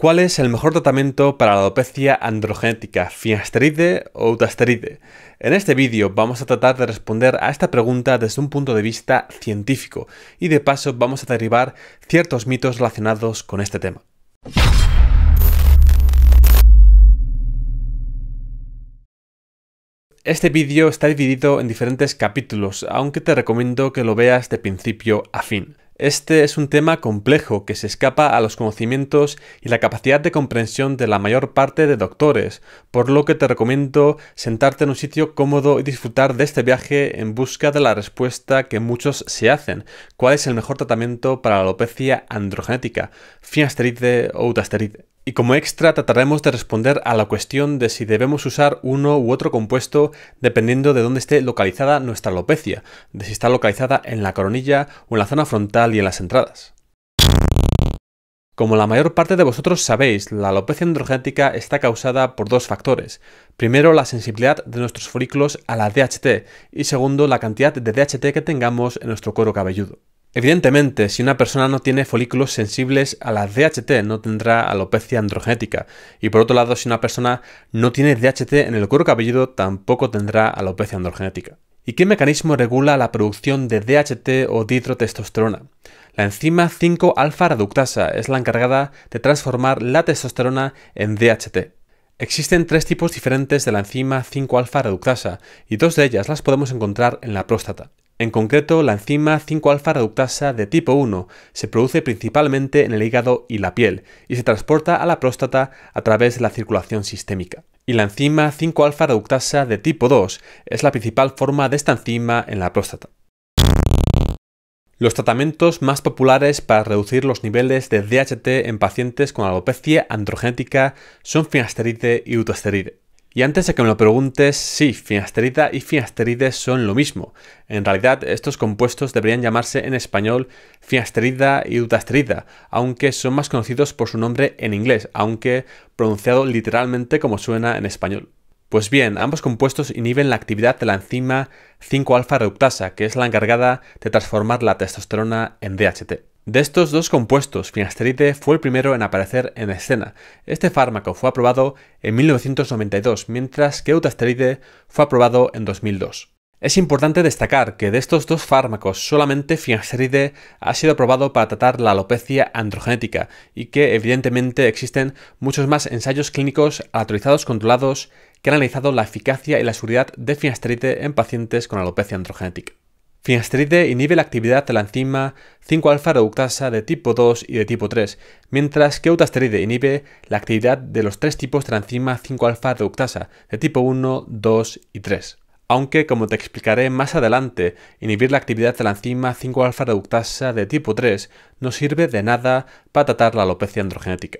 ¿Cuál es el mejor tratamiento para la alopecia androgenética, finasteride o utasteride? En este vídeo vamos a tratar de responder a esta pregunta desde un punto de vista científico y de paso vamos a derivar ciertos mitos relacionados con este tema. Este vídeo está dividido en diferentes capítulos, aunque te recomiendo que lo veas de principio a fin. Este es un tema complejo que se escapa a los conocimientos y la capacidad de comprensión de la mayor parte de doctores, por lo que te recomiendo sentarte en un sitio cómodo y disfrutar de este viaje en busca de la respuesta que muchos se hacen. ¿Cuál es el mejor tratamiento para la alopecia androgenética? ¿Finasteride o utasteride? Y como extra trataremos de responder a la cuestión de si debemos usar uno u otro compuesto dependiendo de dónde esté localizada nuestra alopecia, de si está localizada en la coronilla o en la zona frontal y en las entradas. Como la mayor parte de vosotros sabéis, la alopecia androgenética está causada por dos factores. Primero, la sensibilidad de nuestros folículos a la DHT y segundo, la cantidad de DHT que tengamos en nuestro cuero cabelludo. Evidentemente, si una persona no tiene folículos sensibles a la DHT, no tendrá alopecia androgenética. Y por otro lado, si una persona no tiene DHT en el cuero cabelludo, tampoco tendrá alopecia androgenética. ¿Y qué mecanismo regula la producción de DHT o dihidrotestosterona? La enzima 5-alfa reductasa es la encargada de transformar la testosterona en DHT. Existen tres tipos diferentes de la enzima 5-alfa reductasa y dos de ellas las podemos encontrar en la próstata. En concreto, la enzima 5-alfa reductasa de tipo 1 se produce principalmente en el hígado y la piel y se transporta a la próstata a través de la circulación sistémica. Y la enzima 5-alfa reductasa de tipo 2 es la principal forma de esta enzima en la próstata. Los tratamientos más populares para reducir los niveles de DHT en pacientes con alopecia androgénica son finasteride y utasteride. Y antes de que me lo preguntes, sí, finasterida y finasteride son lo mismo. En realidad, estos compuestos deberían llamarse en español finasterida y utasterida, aunque son más conocidos por su nombre en inglés, aunque pronunciado literalmente como suena en español. Pues bien, ambos compuestos inhiben la actividad de la enzima 5-alfa reductasa, que es la encargada de transformar la testosterona en DHT. De estos dos compuestos, finasteride fue el primero en aparecer en escena. Este fármaco fue aprobado en 1992, mientras que utasteride fue aprobado en 2002. Es importante destacar que de estos dos fármacos solamente finasteride ha sido aprobado para tratar la alopecia androgenética y que evidentemente existen muchos más ensayos clínicos autorizados controlados que han analizado la eficacia y la seguridad de finasteride en pacientes con alopecia androgenética. Finasteride inhibe la actividad de la enzima 5-alfa reductasa de tipo 2 y de tipo 3, mientras que utasteride inhibe la actividad de los tres tipos de la enzima 5-alfa reductasa de tipo 1, 2 y 3. Aunque, como te explicaré más adelante, inhibir la actividad de la enzima 5-alfa reductasa de tipo 3 no sirve de nada para tratar la alopecia androgenética.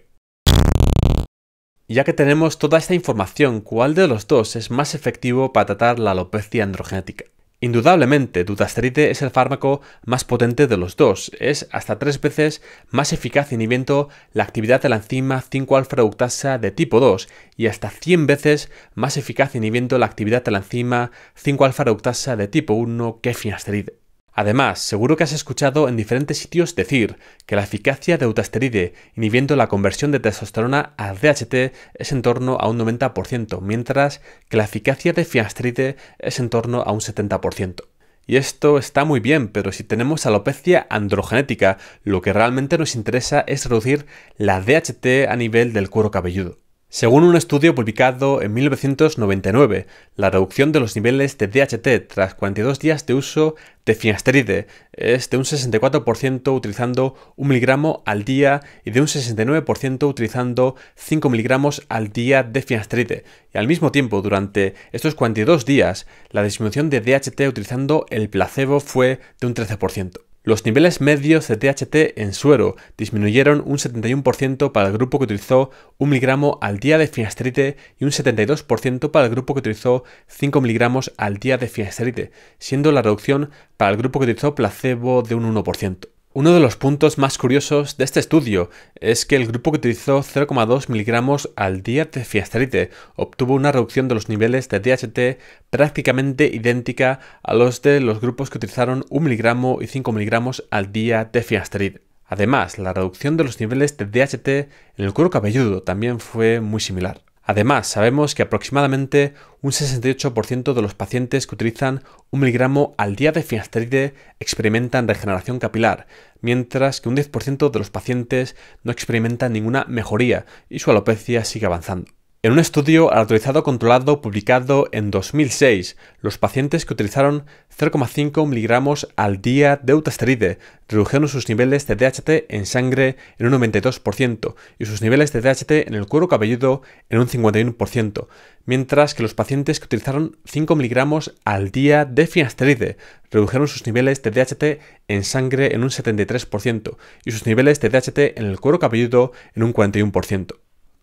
Ya que tenemos toda esta información, ¿cuál de los dos es más efectivo para tratar la alopecia androgenética? Indudablemente, dutasteride es el fármaco más potente de los dos. Es hasta tres veces más eficaz inhibiendo la actividad de la enzima 5-alfa reductasa de tipo 2 y hasta 100 veces más eficaz inhibiendo la actividad de la enzima 5-alfa reductasa de tipo 1 que finasteride. Además, seguro que has escuchado en diferentes sitios decir que la eficacia de utasteride inhibiendo la conversión de testosterona a DHT es en torno a un 90%, mientras que la eficacia de finasteride es en torno a un 70%. Y esto está muy bien, pero si tenemos alopecia androgenética, lo que realmente nos interesa es reducir la DHT a nivel del cuero cabelludo. Según un estudio publicado en 1999, la reducción de los niveles de DHT tras 42 días de uso de finasteride es de un 64% utilizando 1 miligramo al día y de un 69% utilizando 5 miligramos al día de finasteride. Y al mismo tiempo, durante estos 42 días, la disminución de DHT utilizando el placebo fue de un 13%. Los niveles medios de DHT en suero disminuyeron un 71% para el grupo que utilizó 1 miligramo al día de finasteride y un 72% para el grupo que utilizó 5 miligramos al día de finasteride, siendo la reducción para el grupo que utilizó placebo de un 1%. Uno de los puntos más curiosos de este estudio es que el grupo que utilizó 0,2 miligramos al día de fiasterite obtuvo una reducción de los niveles de DHT prácticamente idéntica a los de los grupos que utilizaron 1 miligramo y 5 miligramos al día de fiasterite. Además, la reducción de los niveles de DHT en el cuero cabelludo también fue muy similar. Además, sabemos que aproximadamente un 68% de los pacientes que utilizan un miligramo al día de finasteride experimentan regeneración capilar, mientras que un 10% de los pacientes no experimentan ninguna mejoría y su alopecia sigue avanzando. En un estudio autorizado controlado publicado en 2006, los pacientes que utilizaron 0,5 miligramos al día de utasteride redujeron sus niveles de DHT en sangre en un 92% y sus niveles de DHT en el cuero cabelludo en un 51%, mientras que los pacientes que utilizaron 5 miligramos al día de finasteride redujeron sus niveles de DHT en sangre en un 73% y sus niveles de DHT en el cuero cabelludo en un 41%.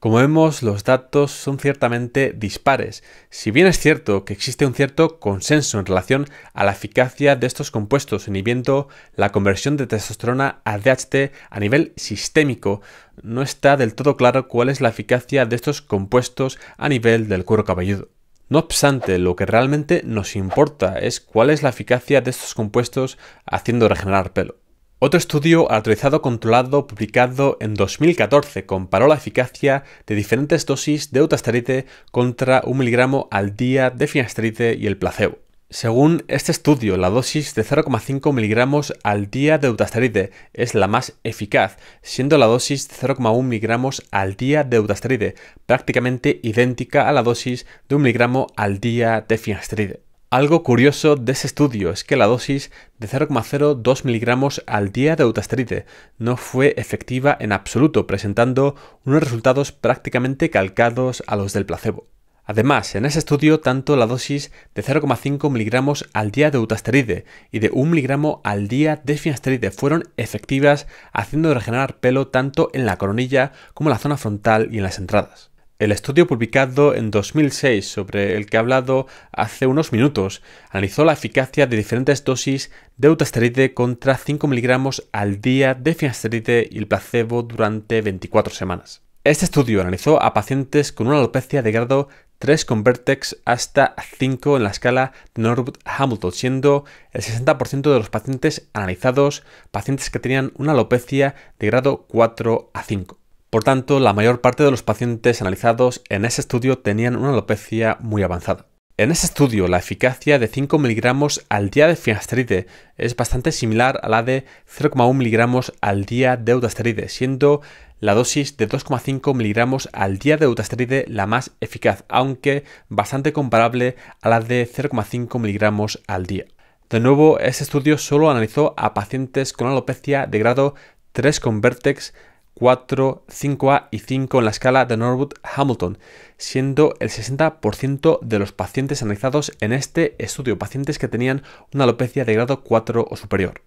Como vemos, los datos son ciertamente dispares. Si bien es cierto que existe un cierto consenso en relación a la eficacia de estos compuestos inhibiendo la conversión de testosterona a DHT a nivel sistémico, no está del todo claro cuál es la eficacia de estos compuestos a nivel del cuero cabelludo. No obstante, lo que realmente nos importa es cuál es la eficacia de estos compuestos haciendo regenerar pelo. Otro estudio autorizado controlado publicado en 2014 comparó la eficacia de diferentes dosis de utasteride contra un miligramo al día de finasteride y el placebo. Según este estudio, la dosis de 0,5 miligramos al día de utasteride es la más eficaz, siendo la dosis de 0,1 miligramos al día de utasteride prácticamente idéntica a la dosis de 1 miligramo al día de finasteride. Algo curioso de ese estudio es que la dosis de 0,02 miligramos al día de eutasteride no fue efectiva en absoluto, presentando unos resultados prácticamente calcados a los del placebo. Además, en ese estudio, tanto la dosis de 0,5 miligramos al día de eutasteride y de 1 miligramo al día de finasteride fueron efectivas, haciendo regenerar pelo tanto en la coronilla como en la zona frontal y en las entradas. El estudio publicado en 2006 sobre el que he hablado hace unos minutos analizó la eficacia de diferentes dosis de utasteride contra 5 miligramos al día de finasteride y el placebo durante 24 semanas. Este estudio analizó a pacientes con una alopecia de grado 3 con Vertex hasta 5 en la escala de Norwood-Hamilton, siendo el 60% de los pacientes analizados pacientes que tenían una alopecia de grado 4 a 5. Por tanto, la mayor parte de los pacientes analizados en ese estudio tenían una alopecia muy avanzada. En ese estudio, la eficacia de 5 miligramos al día de finasteride es bastante similar a la de 0,1 miligramos al día de eutasteride, siendo la dosis de 2,5 miligramos al día de eutasteride la más eficaz, aunque bastante comparable a la de 0,5 miligramos al día. De nuevo, este estudio solo analizó a pacientes con alopecia de grado 3 con Vertex 4, 5A y 5 en la escala de Norwood-Hamilton, siendo el 60% de los pacientes analizados en este estudio pacientes que tenían una alopecia de grado 4 o superior.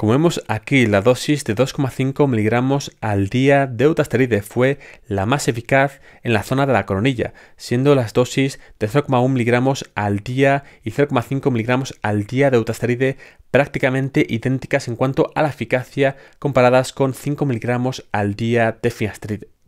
Como vemos aquí, la dosis de 2,5 miligramos al día de eutasteride fue la más eficaz en la zona de la coronilla, siendo las dosis de 0,1 miligramos al día y 0,5 miligramos al día de eutasteride prácticamente idénticas en cuanto a la eficacia comparadas con 5 miligramos al día de finasteride.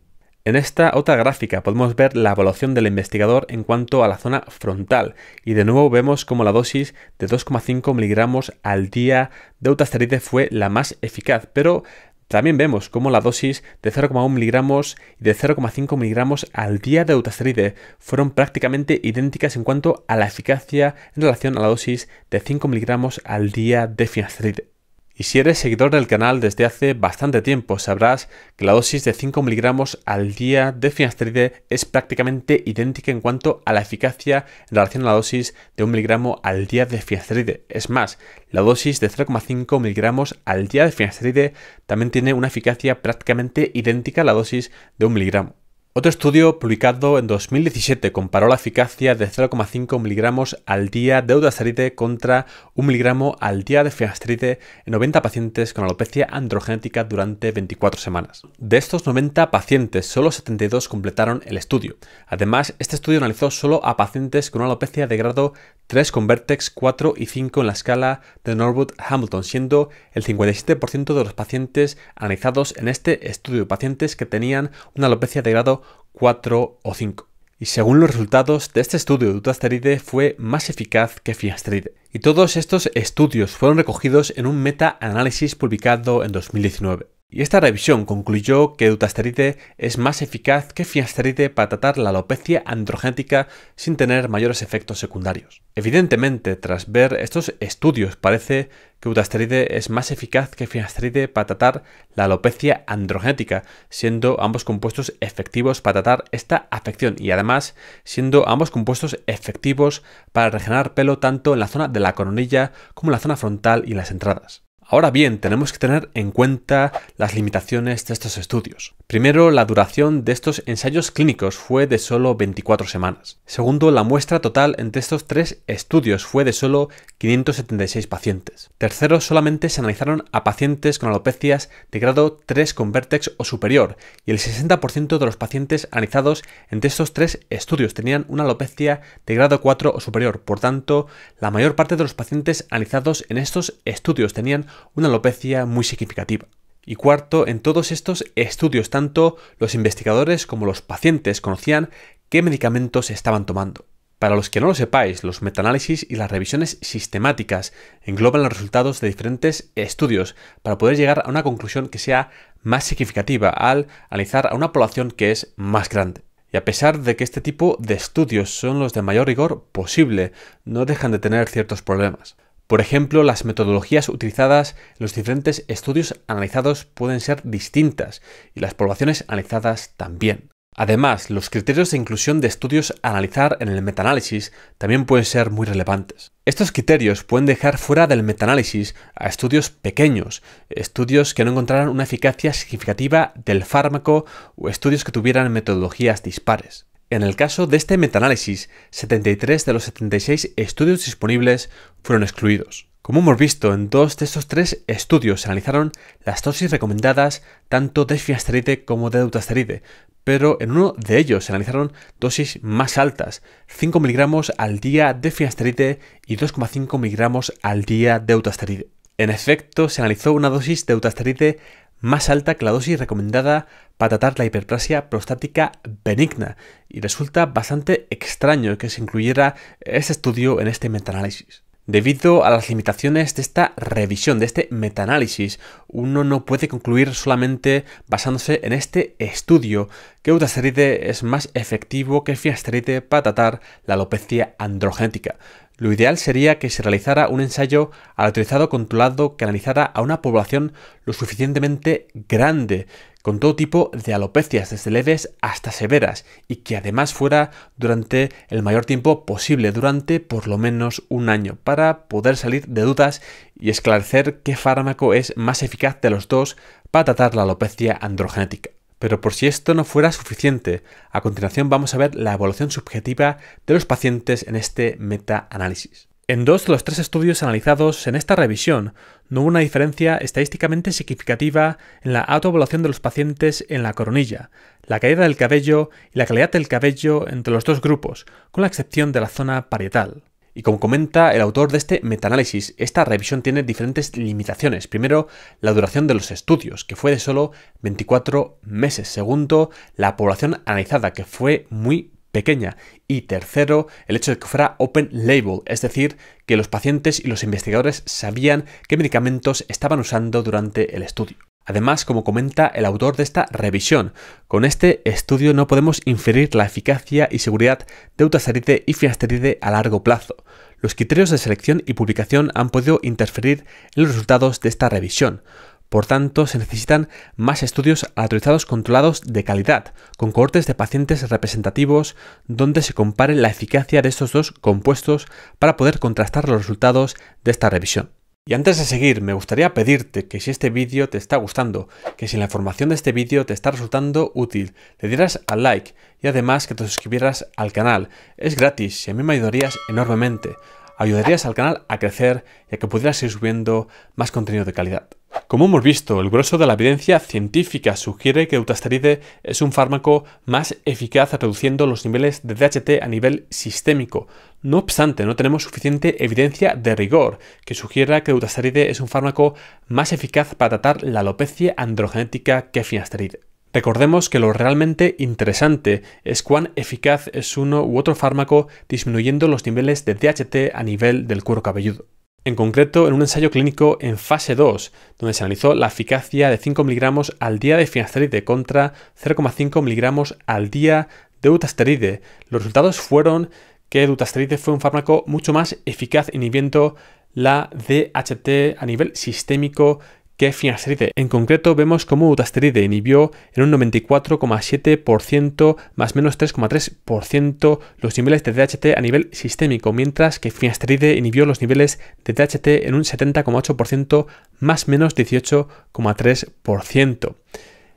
En esta otra gráfica podemos ver la evaluación del investigador en cuanto a la zona frontal y de nuevo vemos como la dosis de 2,5 miligramos al día de utasteride fue la más eficaz, pero también vemos como la dosis de 0,1 miligramos y de 0,5 miligramos al día de utasteride fueron prácticamente idénticas en cuanto a la eficacia en relación a la dosis de 5 miligramos al día de finasteride. Y si eres seguidor del canal desde hace bastante tiempo, sabrás que la dosis de 5 miligramos al día de finasteride es prácticamente idéntica en cuanto a la eficacia en relación a la dosis de 1 miligramo al día de finasteride. Es más, la dosis de 0,5 miligramos al día de finasteride también tiene una eficacia prácticamente idéntica a la dosis de 1 miligramo. Otro estudio publicado en 2017 comparó la eficacia de 0,5 miligramos al día de eutasteride contra 1 miligramo al día de finasteride en 90 pacientes con alopecia androgenética durante 24 semanas. De estos 90 pacientes, solo 72 completaron el estudio. Además, este estudio analizó solo a pacientes con alopecia de grado 3 con Vertex 4 y 5 en la escala de Norwood-Hamilton, siendo el 57% de los pacientes analizados en este estudio pacientes que tenían una alopecia de grado 4 o 5. Y según los resultados de este estudio de utasteride fue más eficaz que finasteride. Y todos estos estudios fueron recogidos en un meta-análisis publicado en 2019. Y esta revisión concluyó que dutasteride es más eficaz que finasteride para tratar la alopecia androgénica sin tener mayores efectos secundarios. Evidentemente, tras ver estos estudios, parece que dutasteride es más eficaz que finasteride para tratar la alopecia androgénica, siendo ambos compuestos efectivos para tratar esta afección y además siendo ambos compuestos efectivos para regenerar pelo tanto en la zona de la coronilla como en la zona frontal y en las entradas. Ahora bien, tenemos que tener en cuenta las limitaciones de estos estudios. Primero, la duración de estos ensayos clínicos fue de solo 24 semanas. Segundo, la muestra total entre estos tres estudios fue de solo 576 pacientes. Tercero, solamente se analizaron a pacientes con alopecias de grado 3 con vértex o superior, y el 60% de los pacientes analizados entre estos tres estudios tenían una alopecia de grado 4 o superior. Por tanto, la mayor parte de los pacientes analizados en estos estudios tenían una alopecia muy significativa. Y cuarto, en todos estos estudios, tanto los investigadores como los pacientes conocían qué medicamentos estaban tomando. Para los que no lo sepáis, los metaanálisis y las revisiones sistemáticas engloban los resultados de diferentes estudios para poder llegar a una conclusión que sea más significativa al analizar a una población que es más grande. Y a pesar de que este tipo de estudios son los de mayor rigor posible, no dejan de tener ciertos problemas. Por ejemplo, las metodologías utilizadas en los diferentes estudios analizados pueden ser distintas y las poblaciones analizadas también. Además, los criterios de inclusión de estudios a analizar en el metaanálisis también pueden ser muy relevantes. Estos criterios pueden dejar fuera del metaanálisis a estudios pequeños, estudios que no encontraran una eficacia significativa del fármaco o estudios que tuvieran metodologías dispares. En el caso de este metaanálisis, 73 de los 76 estudios disponibles fueron excluidos. Como hemos visto, en dos de estos tres estudios se analizaron las dosis recomendadas tanto de finasteride como de dutasteride, pero en uno de ellos se analizaron dosis más altas, 5 miligramos al día de finasteride y 2,5 miligramos al día de dutasteride. En efecto, se analizó una dosis de dutasteride más alta que la dosis recomendada para tratar la hiperplasia prostática benigna y resulta bastante extraño que se incluyera este estudio en este metaanálisis. Debido a las limitaciones de esta revisión, de este metaanálisis, uno no puede concluir solamente basándose en este estudio que eutasteride es más efectivo que finasteride para tratar la alopecia androgénica. Lo ideal sería que se realizara un ensayo autorizado controlado que analizara a una población lo suficientemente grande con todo tipo de alopecias, desde leves hasta severas, y que además fuera durante el mayor tiempo posible, durante por lo menos un año, para poder salir de dudas y esclarecer qué fármaco es más eficaz de los dos para tratar la alopecia androgenética. Pero por si esto no fuera suficiente, a continuación vamos a ver la evaluación subjetiva de los pacientes en este meta-análisis. En dos de los tres estudios analizados en esta revisión, no hubo una diferencia estadísticamente significativa en la autoevaluación de los pacientes en la coronilla, la caída del cabello y la calidad del cabello entre los dos grupos, con la excepción de la zona parietal. Y como comenta el autor de este metaanálisis, esta revisión tiene diferentes limitaciones. Primero, la duración de los estudios, que fue de solo 24 meses. Segundo, la población analizada, que fue muy pequeña. Y tercero, el hecho de que fuera open label, es decir, que los pacientes y los investigadores sabían qué medicamentos estaban usando durante el estudio. Además, como comenta el autor de esta revisión, con este estudio no podemos inferir la eficacia y seguridad de eutasteride y finasteride a largo plazo. Los criterios de selección y publicación han podido interferir en los resultados de esta revisión. Por tanto, se necesitan más estudios autorizados controlados de calidad, con cohortes de pacientes representativos donde se compare la eficacia de estos dos compuestos para poder contrastar los resultados de esta revisión. Y antes de seguir, me gustaría pedirte que si este vídeo te está gustando, que si la información de este vídeo te está resultando útil, le dieras al like y además que te suscribieras al canal. Es gratis y a mí me ayudarías enormemente. Ayudarías al canal a crecer y a que pudieras ir subiendo más contenido de calidad. Como hemos visto, el grueso de la evidencia científica sugiere que eutasteride es un fármaco más eficaz reduciendo los niveles de DHT a nivel sistémico. No obstante, no tenemos suficiente evidencia de rigor que sugiera que eutasteride es un fármaco más eficaz para tratar la alopecia androgenética que finasteride. Recordemos que lo realmente interesante es cuán eficaz es uno u otro fármaco disminuyendo los niveles de DHT a nivel del cuero cabelludo. En concreto, en un ensayo clínico en fase 2, donde se analizó la eficacia de 5 miligramos al día de finasteride contra 0,5 miligramos al día de dutasteride. Los resultados fueron que dutasteride fue un fármaco mucho más eficaz inhibiendo la DHT a nivel sistémico que finasteride. En concreto, vemos cómo dutasteride inhibió en un 94,7% más menos 3,3% los niveles de DHT a nivel sistémico, mientras que finasteride inhibió los niveles de DHT en un 70,8% más menos 18,3%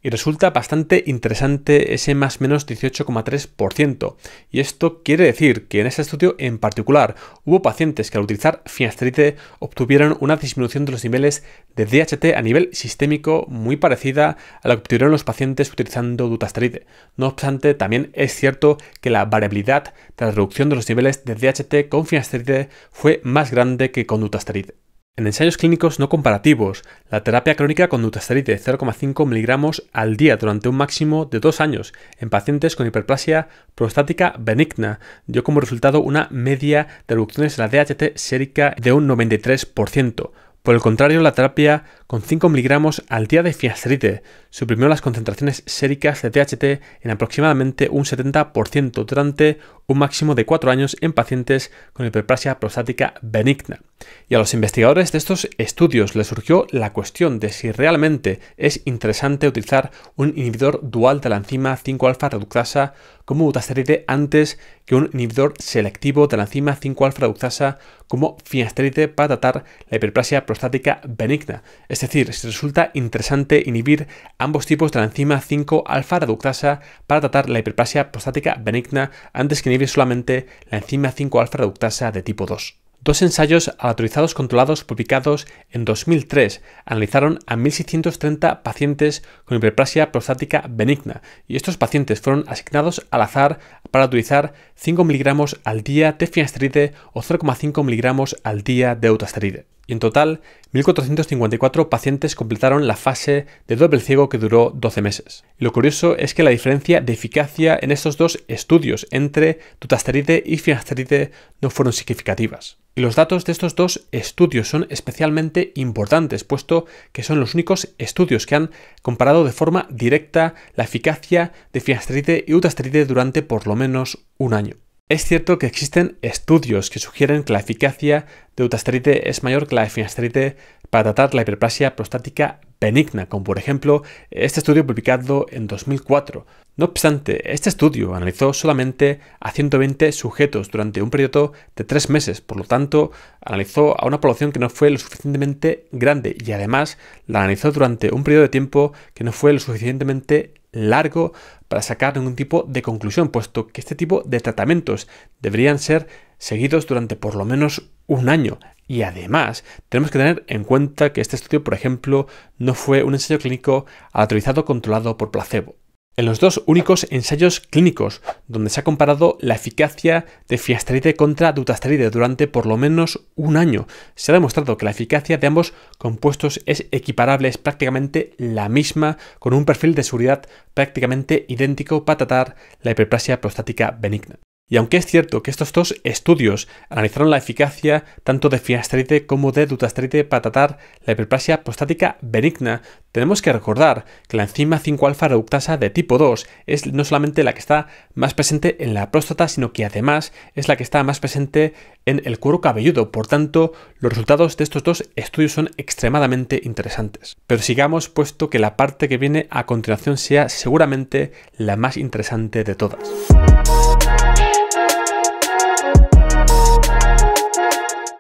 y resulta bastante interesante ese más menos 18,3%. Y esto quiere decir que en este estudio en particular hubo pacientes que al utilizar finasteride obtuvieron una disminución de los niveles de DHT a nivel sistémico muy parecida a la que obtuvieron los pacientes utilizando dutasteride. No obstante, también es cierto que la variabilidad de la reducción de los niveles de DHT con finasteride fue más grande que con dutasteride. En ensayos clínicos no comparativos, la terapia crónica con dutasteride 0,5 mg al día durante un máximo de dos años en pacientes con hiperplasia prostática benigna dio como resultado una media de reducciones en la DHT sérica de un 93%, por el contrario, la terapia con 5 miligramos al día de finasteride suprimió las concentraciones séricas de DHT en aproximadamente un 70% durante un máximo de 4 años en pacientes con hiperplasia prostática benigna. Y a los investigadores de estos estudios les surgió la cuestión de si realmente es interesante utilizar un inhibidor dual de la enzima 5-alfa reductasa como utasteride antes que un inhibidor selectivo de la enzima 5-alfa reductasa como finasteride para tratar la hiperplasia prostática benigna. Es decir, si resulta interesante inhibir ambos tipos de la enzima 5-alfa reductasa para tratar la hiperplasia prostática benigna antes que inhibir solamente la enzima 5-alfa reductasa de tipo 2. Dos ensayos aleatorizados controlados publicados en 2003 analizaron a 1.630 pacientes con hiperplasia prostática benigna y estos pacientes fueron asignados al azar para utilizar 5 mg al día de finasteride o 0,5 mg al día de eutasteride y en total 1.454 pacientes completaron la fase de doble ciego que duró 12 meses. Lo curioso es que la diferencia de eficacia en estos dos estudios entre dutasteride y finasteride no fueron significativas. Y los datos de estos dos estudios son especialmente importantes, puesto que son los únicos estudios que han comparado de forma directa la eficacia de finasteride y dutasteride durante por lo menos un año. Es cierto que existen estudios que sugieren que la eficacia de utasteride es mayor que la de finasteride para tratar la hiperplasia prostática benigna, como por ejemplo este estudio publicado en 2004. No obstante, este estudio analizó solamente a 120 sujetos durante un periodo de tres meses, por lo tanto, analizó a una población que no fue lo suficientemente grande y además la analizó durante un periodo de tiempo que no fue lo suficientemente largo para sacar ningún tipo de conclusión, puesto que este tipo de tratamientos deberían ser seguidos durante por lo menos un año. Y además, tenemos que tener en cuenta que este estudio, por ejemplo, no fue un ensayo clínico autorizado controlado por placebo en los dos únicos ensayos clínicos donde se ha comparado la eficacia de fiasteride contra dutasteride durante por lo menos un año. Se ha demostrado que la eficacia de ambos compuestos es equiparable, es prácticamente la misma, con un perfil de seguridad prácticamente idéntico para tratar la hiperplasia prostática benigna. Y aunque es cierto que estos dos estudios analizaron la eficacia tanto de finasteride como de dutasteride para tratar la hiperplasia prostática benigna, tenemos que recordar que la enzima 5-alfa reductasa de tipo 2 es no solamente la que está más presente en la próstata, sino que además es la que está más presente en el cuero cabelludo. Por tanto, los resultados de estos dos estudios son extremadamente interesantes. Pero sigamos puesto que la parte que viene a continuación sea seguramente la más interesante de todas.